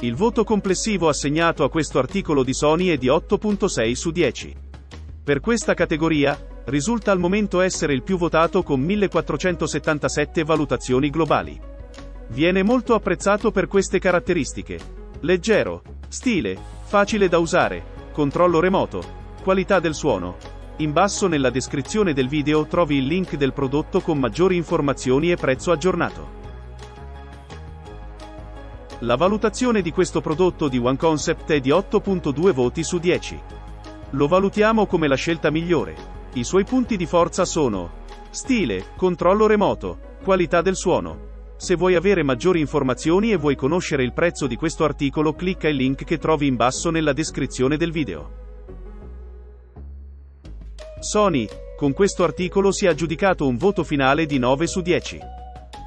Il voto complessivo assegnato a questo articolo di Sony è di 8.6 su 10. Per questa categoria, risulta al momento essere il più votato con 1477 valutazioni globali. Viene molto apprezzato per queste caratteristiche. Leggero, stile, facile da usare, controllo remoto, qualità del suono. In basso nella descrizione del video trovi il link del prodotto con maggiori informazioni e prezzo aggiornato. La valutazione di questo prodotto di One Concept è di 8.2 voti su 10. Lo valutiamo come la scelta migliore. I suoi punti di forza sono stile, controllo remoto, qualità del suono. Se vuoi avere maggiori informazioni e vuoi conoscere il prezzo di questo articolo clicca il link che trovi in basso nella descrizione del video. Sony, con questo articolo si è aggiudicato un voto finale di 9 su 10.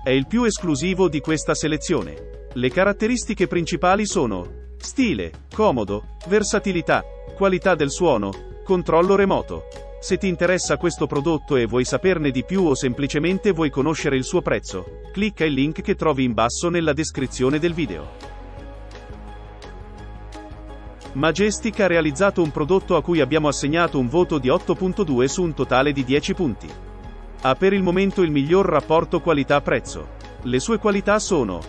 È il più esclusivo di questa selezione. Le caratteristiche principali sono stile, comodo, versatilità, qualità del suono, controllo remoto. Se ti interessa questo prodotto e vuoi saperne di più o semplicemente vuoi conoscere il suo prezzo, clicca il link che trovi in basso nella descrizione del video. Majestic ha realizzato un prodotto a cui abbiamo assegnato un voto di 8.2 su un totale di 10 punti. Ha per il momento il miglior rapporto qualità-prezzo. Le sue qualità sono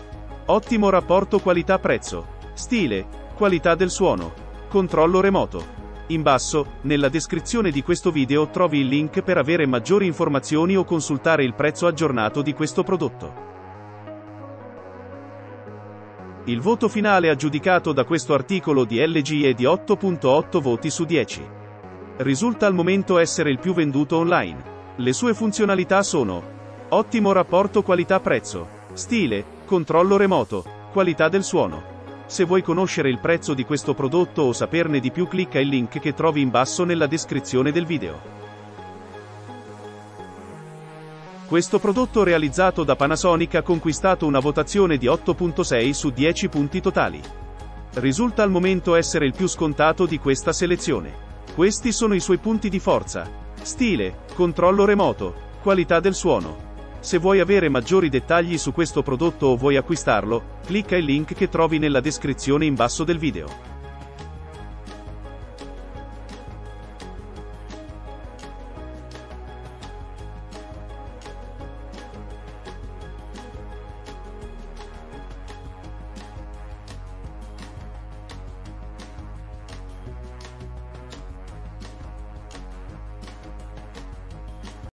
Ottimo rapporto qualità-prezzo. Stile, qualità del suono. Controllo remoto. In basso, nella descrizione di questo video trovi il link per avere maggiori informazioni o consultare il prezzo aggiornato di questo prodotto. Il voto finale aggiudicato da questo articolo di LG è di 8.8 voti su 10. Risulta al momento essere il più venduto online. Le sue funzionalità sono ottimo rapporto qualità-prezzo, stile, Controllo remoto. Qualità del suono. Se vuoi conoscere il prezzo di questo prodotto o saperne di più clicca il link che trovi in basso nella descrizione del video. Questo prodotto realizzato da Panasonic ha conquistato una votazione di 8.6 su 10 punti totali. Risulta al momento essere il più scontato di questa selezione. Questi sono i suoi punti di forza. Stile, controllo remoto, qualità del suono, se vuoi avere maggiori dettagli su questo prodotto o vuoi acquistarlo, clicca il link che trovi nella descrizione in basso del video.